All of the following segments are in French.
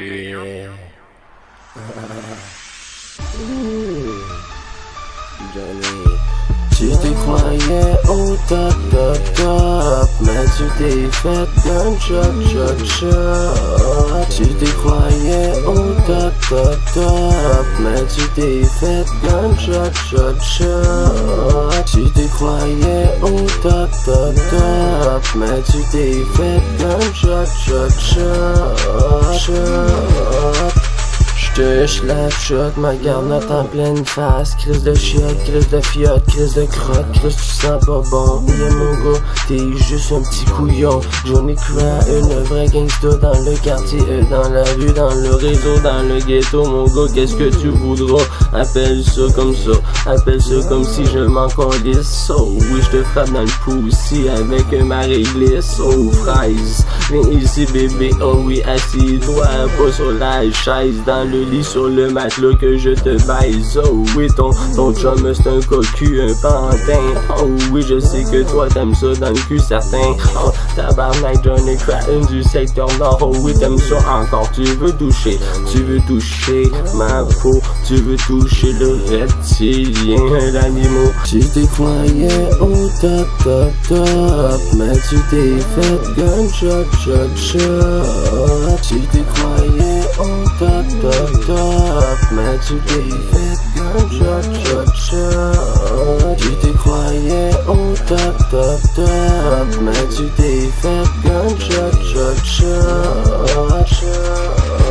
Yeah. Ooh. Johnny. Tu te croyais au top, top, top Mais tu t'es fait gunshot, shot, shot Tu te croyais au top, top, top Mais tu t'es fait gunshot, shot, shot Tu te croyais au top, top, top Mais tu t'es fait gunshot, shot, shot, shot J'te la shot, ma garnotte en pleine face. Crise de chiotte, crise de fiotte, crise de crotte Crise tu sens pas bon, mon gars T'es juste un petit couillon. Johnny Cra, une vraie gangsta Dans le quartier, dans la rue, dans le réseau Dans le ghetto, mon gars, qu'est-ce que tu voudras? Appelle ça comme ça, appelle ça comme si je m'en condisse Oh oui, je te frappe dans le Avec ma réglisse, oh fraise Viens ici bébé, oh oui, assis-toi Pas sur la chaise, dans le lit sur le matelas que je te baise. Oh oui, ton, ton chum c'est un cocu, un pantin. Oh oui, je sais que toi t'aimes ça dans le cul certain. Oh, tabarnak, Johnny Cratton du secteur nord. Oh oui, t'aimes ça encore. Tu veux toucher, tu veux toucher ma peau. Tu veux toucher le reptilien, l'animal. Tu te croyais au top, top, top. Mais tu t'es fait gunshot, shot, shot. Tu te croyais top, top top Mais tu t'es fait gunshot, shot, shot Tu te croyais au top, top, top Mais tu t'es fait gunshot, shot, shot, shot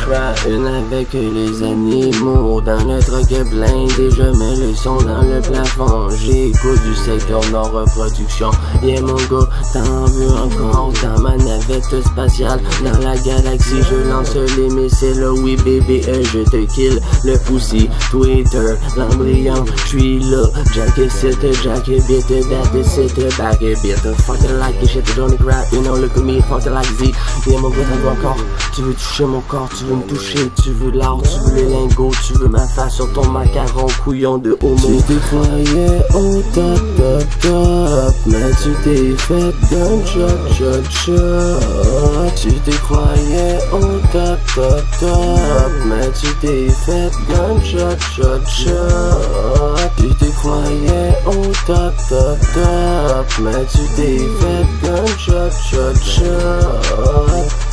Cry, une avec les animaux. Dans le truck blindé, je mets le son dans le plafond. J'écoute du secteur nord reproduction. Yeah mon gars, t'en veux encore? Dans ma navette spatiale Dans la galaxie, je lance les missiles. Oui bébé, je te kill. Le poussi, Twitter, l'embryon J'suis là, Jack et sit, Jack et bit, that is it, back et bit. Fuck it like shit, Johnny Cry, you know look at me, fuck it like Z. Yeah mon gars, t'en veux encore, tu veux toucher mon corps, tu veux me toucher, tu veux l'art, tu veux les lingots, tu veux ma face sur ton macaron, couillon de homo. Tu te croyais au top, top, top, mais tu t'es fait gunshot, shot, shot. Tu te croyais au top, top, top, mais tu t'es fait gunshot, shot, shot. Tu te croyais au top, top, top, mais tu t'es fait gunshot, shot, shot.